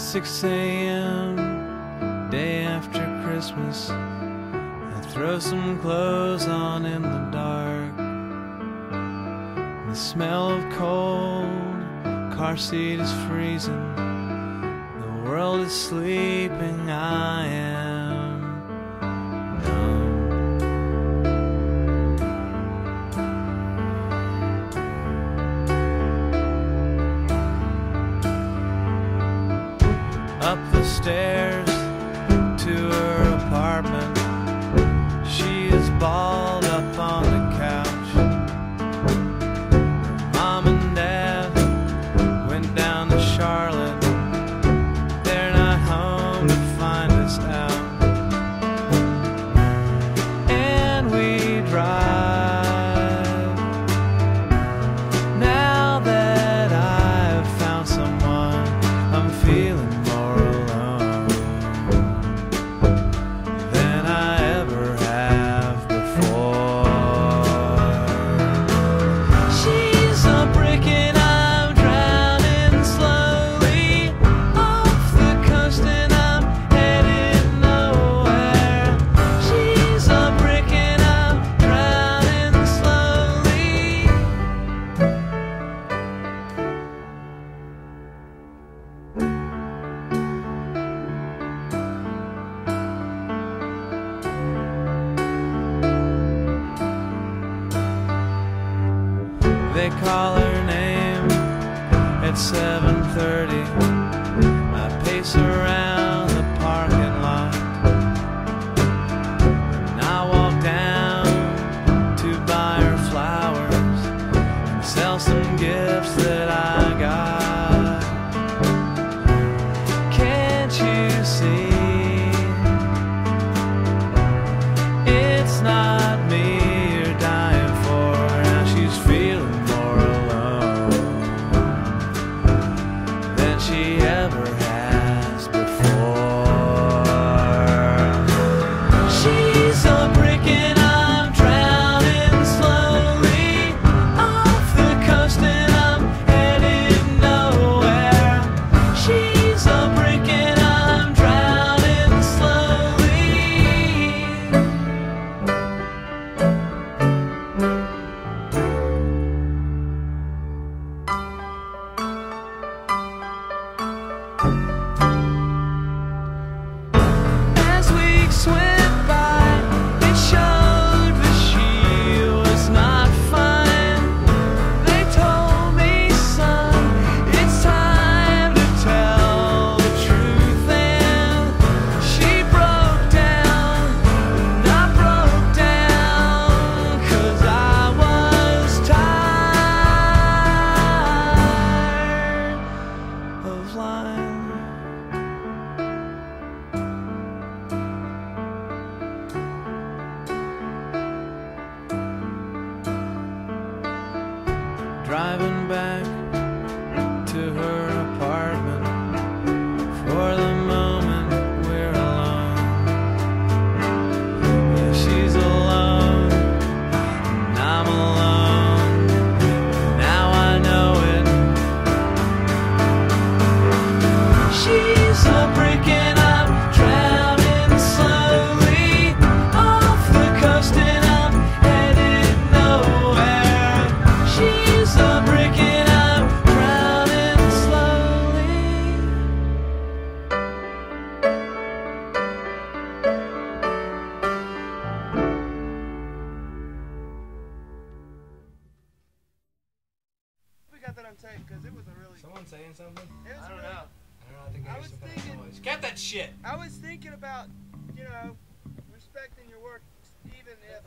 6 a.m. Day after Christmas. I throw some clothes on in the dark. The smell of cold, car seat is freezing. The world is sleeping, I am numb. fires they call her name. It's 7.30, I pace around. driving tape because it was a really. Someone saying something? It was I don't really, know. I don't know. I think I was thinking. Noise. Get that shit. I was thinking about, you know, respecting your work, even if.